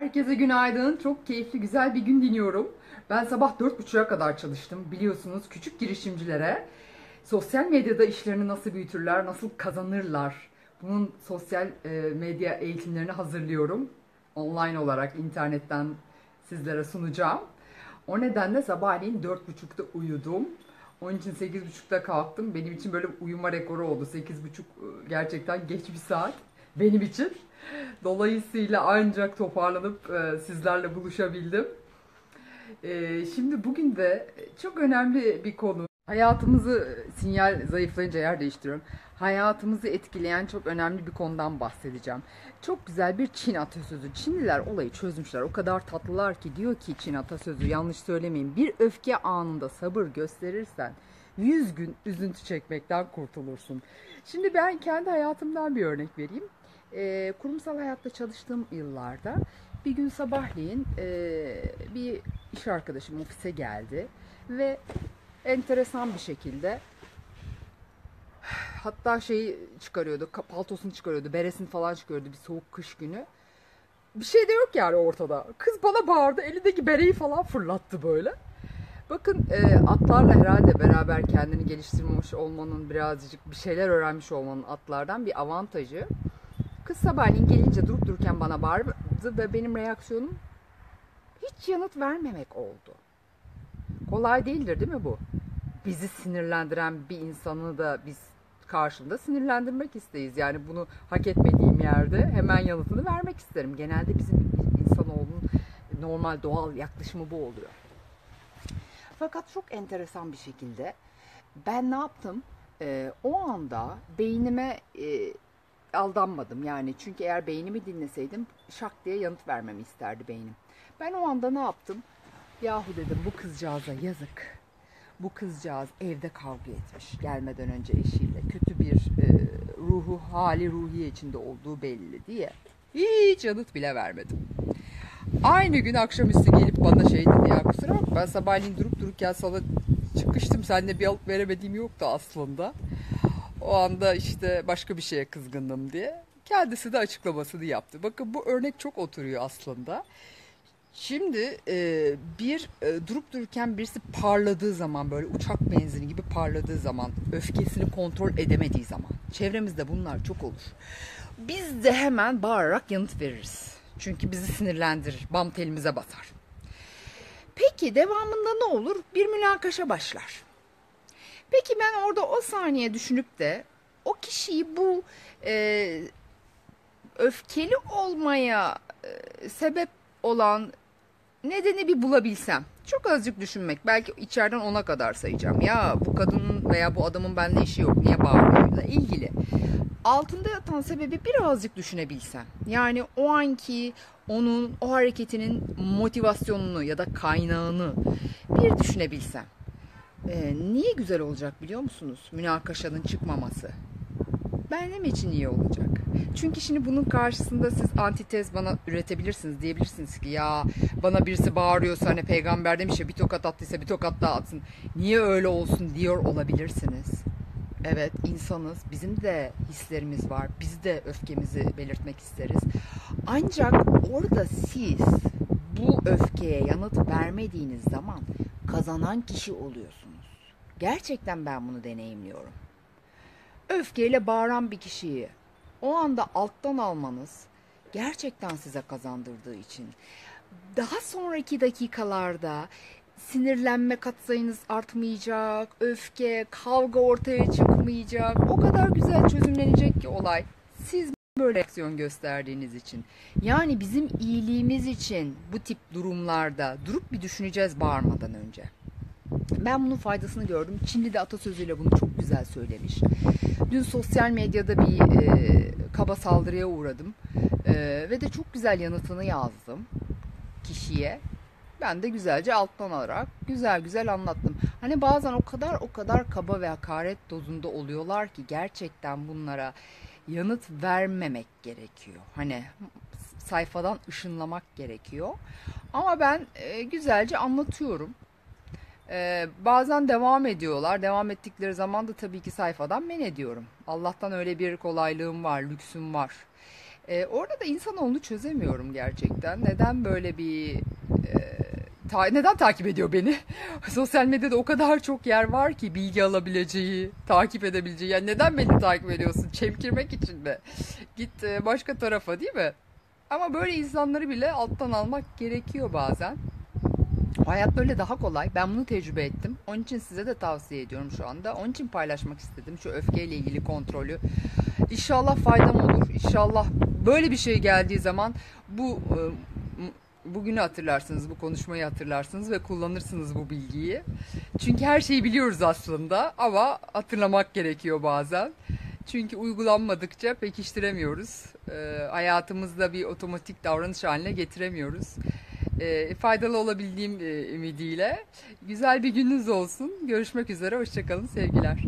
Herkese günaydın. Çok keyifli, güzel bir gün diliyorum. Ben sabah 4.30'a kadar çalıştım. Biliyorsunuz küçük girişimcilere sosyal medyada işlerini nasıl büyütürler, nasıl kazanırlar. Bunun sosyal e, medya eğitimlerini hazırlıyorum. Online olarak internetten sizlere sunacağım. O nedenle sabahleyin 4.30'da uyudum. Onun için 8.30'da kalktım. Benim için böyle uyuma rekoru oldu. 8.30 e, gerçekten geç bir saat benim için. Dolayısıyla ancak toparlanıp e, sizlerle buluşabildim. E, şimdi bugün de çok önemli bir konu. Hayatımızı sinyal zayıflayınca yer değiştiriyorum. Hayatımızı etkileyen çok önemli bir konudan bahsedeceğim. Çok güzel bir Çin atasözü. Çinliler olayı çözmüşler. O kadar tatlılar ki diyor ki Çin atasözü yanlış söylemeyin. Bir öfke anında sabır gösterirsen 100 gün üzüntü çekmekten kurtulursun. Şimdi ben kendi hayatımdan bir örnek vereyim. E, kurumsal hayatta çalıştığım yıllarda bir gün sabahleyin e, bir iş arkadaşım ofise geldi ve enteresan bir şekilde hatta şeyi çıkarıyordu, paltosunu çıkarıyordu, beresini falan çıkarıyordu bir soğuk kış günü. Bir şey de yok yani ortada. Kız bana bağırdı, elindeki bereyi falan fırlattı böyle. Bakın e, atlarla herhalde beraber kendini geliştirmiş olmanın birazcık bir şeyler öğrenmiş olmanın atlardan bir avantajı. Kız sabahleyin gelince durup dururken bana bağırdı ve benim reaksiyonum hiç yanıt vermemek oldu. Kolay değildir değil mi bu? Bizi sinirlendiren bir insanı da biz karşımda sinirlendirmek isteyiz. Yani bunu hak etmediğim yerde hemen yanıtını vermek isterim. Genelde bizim insanoğlunun normal doğal yaklaşımı bu oluyor. Fakat çok enteresan bir şekilde ben ne yaptım? Ee, o anda beynime e, aldanmadım yani. Çünkü eğer beynimi dinleseydim şak diye yanıt vermemi isterdi beynim. Ben o anda ne yaptım? Yahu dedim bu kızcağıza yazık. Bu kızcağız evde kavga etmiş gelmeden önce eşiyle. Kötü bir e, ruhu, hali ruhiye içinde olduğu belli diye. Hiç yanıt bile vermedim. Aynı gün akşamüstü gelip bana şey dedi ya kusura bak ben sabahleyin durup dururken sana çıkmıştım. Seninle bir alıp veremediğim yoktu aslında. O anda işte başka bir şeye kızgındım diye. Kendisi de açıklamasını yaptı. Bakın bu örnek çok oturuyor aslında. Şimdi e, bir e, durup dururken birisi parladığı zaman böyle uçak benzini gibi parladığı zaman öfkesini kontrol edemediği zaman çevremizde bunlar çok olur. Biz de hemen bağırarak yanıt veririz. Çünkü bizi sinirlendirir, bam telimize basar. Peki devamında ne olur? Bir münakaşa başlar. Peki ben orada o saniye düşünüp de o kişiyi bu e, öfkeli olmaya e, sebep olan nedeni bir bulabilsem. Çok azıcık düşünmek. Belki içeriden ona kadar sayacağım. Ya bu kadının veya bu adamın bende işi yok. Niye bağırıyorla ilgili. Altında yatan sebebi birazcık düşünebilsem. Yani o anki onun o hareketinin motivasyonunu ya da kaynağını bir düşünebilsem. Ee, niye güzel olacak biliyor musunuz? Münakaşanın çıkmaması. Benim için iyi olacak. Çünkü şimdi bunun karşısında siz antitez bana üretebilirsiniz. Diyebilirsiniz ki ya bana birisi bağırıyorsa hani peygamber demiş ya bir tokat attıysa bir tokat daha atsın. Niye öyle olsun diyor olabilirsiniz. Evet insanız. Bizim de hislerimiz var. Biz de öfkemizi belirtmek isteriz. Ancak orada siz öfkeye yanıt vermediğiniz zaman kazanan kişi oluyorsunuz. Gerçekten ben bunu deneyimliyorum. Öfkeyle bağıran bir kişiyi o anda alttan almanız gerçekten size kazandırdığı için daha sonraki dakikalarda sinirlenme katsayınız artmayacak, öfke, kavga ortaya çıkmayacak. O kadar güzel çözümlenecek ki olay. Siz böyle reaksiyon gösterdiğiniz için. Yani bizim iyiliğimiz için bu tip durumlarda durup bir düşüneceğiz bağırmadan önce. Ben bunun faydasını gördüm. Çinli de atasözüyle bunu çok güzel söylemiş. Dün sosyal medyada bir e, kaba saldırıya uğradım. E, ve de çok güzel yanıtını yazdım kişiye. Ben de güzelce alttan alarak güzel güzel anlattım. Hani bazen o kadar o kadar kaba ve hakaret dozunda oluyorlar ki gerçekten bunlara yanıt vermemek gerekiyor. Hani sayfadan ışınlamak gerekiyor. Ama ben e, güzelce anlatıyorum. Ee, bazen devam ediyorlar. Devam ettikleri zaman da tabii ki sayfadan men ediyorum. Allah'tan öyle bir kolaylığım var, lüksüm var. E, orada da insanoğlunu çözemiyorum gerçekten. Neden böyle bir e, ta- neden takip ediyor beni? Sosyal medyada o kadar çok yer var ki bilgi alabileceği, takip edebileceği. Yani neden beni takip ediyorsun? Çemkirmek için mi? Git e, başka tarafa değil mi? Ama böyle insanları bile alttan almak gerekiyor bazen. Hayat böyle daha kolay. Ben bunu tecrübe ettim. Onun için size de tavsiye ediyorum şu anda. Onun için paylaşmak istedim şu öfkeyle ilgili kontrolü. İnşallah faydam olur. İnşallah böyle bir şey geldiği zaman bu e, bugünü hatırlarsınız, bu konuşmayı hatırlarsınız ve kullanırsınız bu bilgiyi. Çünkü her şeyi biliyoruz aslında ama hatırlamak gerekiyor bazen. Çünkü uygulanmadıkça pekiştiremiyoruz. E, hayatımızda bir otomatik davranış haline getiremiyoruz. E, faydalı olabildiğim e, ümidiyle. Güzel bir gününüz olsun. Görüşmek üzere. Hoşçakalın. Sevgiler.